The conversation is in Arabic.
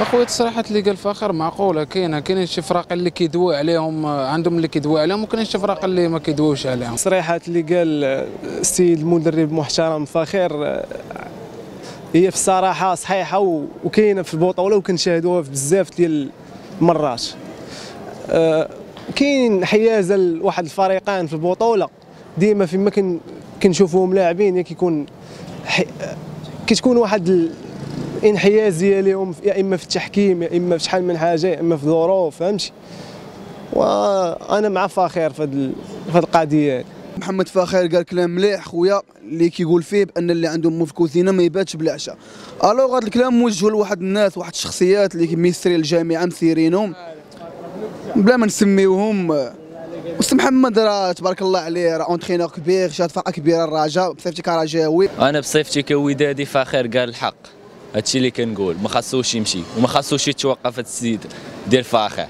اخويا التصريحات اللي قال فاخر معقولة كاينة كاينين شي فراق اللي كيدوي عليهم عندهم اللي كيدوي عليهم وكاينين شي فراق اللي ما كيدويوش عليهم التصريحات اللي قال السيد المدرب محترم فاخر آه، هي في الصراحة صحيحة وكاينة في البطوله وكنشاهدوها في بزاف ديال المرات آه، كاين حيازه لواحد الفريقين في البطوله ديما فيما كن كنشوفوهم لاعبين كيكون. كتكون واحد الانحيازيه لهم يا إما في التحكيم يا إما في شحال من حاجة يا إما في ظروف فهمتي؟ وأنا مع فاخر في هاد القضية. محمد فاخر قال كلام مليح خويا اللي كيقول فيه بأن اللي عندو مو فالكوزينة ما يباتش بلا عشاء. alors هذا الكلام موجه لواحد الناس واحد الشخصيات اللي ميسرين الجامعة مسيرينهم بلا ما نسميوهم. وسي محمد راه تبارك الله عليه راه entraîneur كبير شاد فرقة كبيرة الرجاء بصفتي كرجاوي أنا بصفتي كودادي فاخر قال الحق. هادشي اللي كنقول ما خاصوش يمشي وما خاصوش يتوقف هاد السيد ديال فاخر.